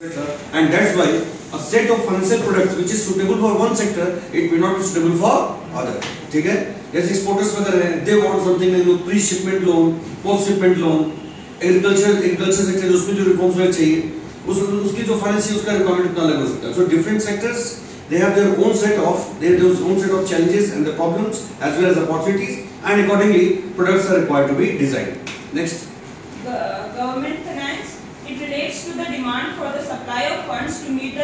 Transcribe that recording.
and that's why a set of financial products which is suitable for one sector it may not be suitable for other ठीक है जैसे exporters वगैरह हैं they want something like pre shipment loan post shipment loan agriculture agriculture sector उसमें जो reforms वगैरह चाहिए उस उसकी जो फाइनेंस उसका रिक्वायरमेंट उतना अलग हो सकता है so different sectors they have their own set of their own set of challenges and the problems as well as opportunities and accordingly products are required to be designed next Go- Government finance, it relates to the demand for the supply of funds to meet.